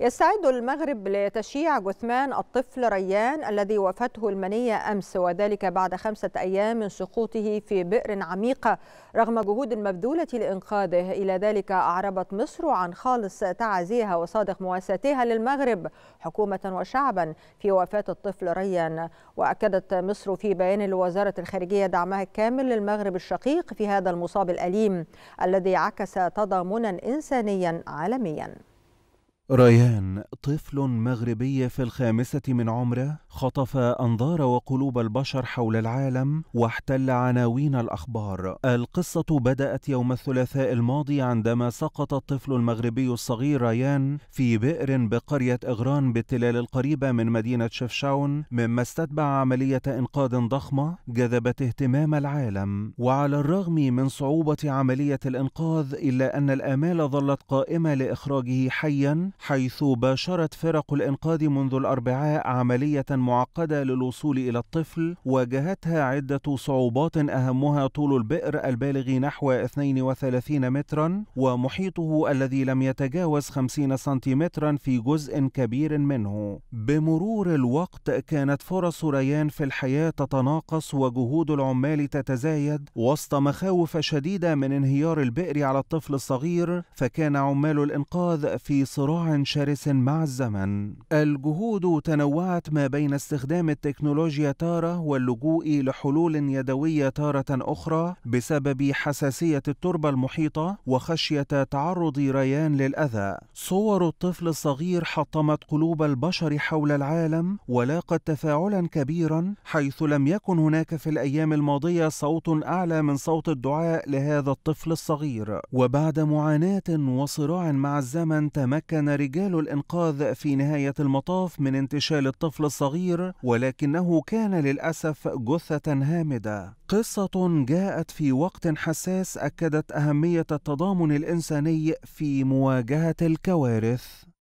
يستعد المغرب لتشييع جثمان الطفل ريان الذي وفته المنية أمس وذلك بعد خمسة أيام من سقوطه في بئر عميقة رغم جهود مبذولة لإنقاذه. إلى ذلك أعربت مصر عن خالص تعازيها وصادق مواساتها للمغرب حكومة وشعبا في وفاة الطفل ريان. وأكدت مصر في بيان لوزارة الخارجية دعمها الكامل للمغرب الشقيق في هذا المصاب الأليم الذي عكس تضامنا إنسانيا عالميا. ريان طفل مغربي في الخامسة من عمره خطف أنظار وقلوب البشر حول العالم واحتل عناوين الأخبار. القصة بدأت يوم الثلاثاء الماضي عندما سقط الطفل المغربي الصغير ريان في بئر بقرية إغران بالتلال القريبة من مدينة شفشاون مما استتبع عملية إنقاذ ضخمة جذبت اهتمام العالم. وعلى الرغم من صعوبة عملية الإنقاذ إلا أن الآمال ظلت قائمة لإخراجه حيا حيث باشرت فرق الإنقاذ منذ الأربعاء عملية معقدة للوصول إلى الطفل واجهتها عدة صعوبات أهمها طول البئر البالغ نحو 32 مترا ومحيطه الذي لم يتجاوز 50 سنتيمترا في جزء كبير منه. بمرور الوقت كانت فرص ريان في الحياة تتناقص وجهود العمال تتزايد وسط مخاوف شديدة من انهيار البئر على الطفل الصغير فكان عمال الإنقاذ في شرس مع الزمن. الجهود تنوعت ما بين استخدام التكنولوجيا تارة واللجوء لحلول يدوية تارة أخرى بسبب حساسية التربة المحيطة وخشية تعرض ريان للأذى. صور الطفل الصغير حطمت قلوب البشر حول العالم ولاقت تفاعلا كبيرا حيث لم يكن هناك في الأيام الماضية صوت أعلى من صوت الدعاء لهذا الطفل الصغير. وبعد معاناة وصراع مع الزمن تمكن رجال الإنقاذ في نهاية المطاف من انتشال الطفل الصغير ولكنه كان للأسف جثة هامدة. قصة جاءت في وقت حساس أكدت أهمية التضامن الإنساني في مواجهة الكوارث.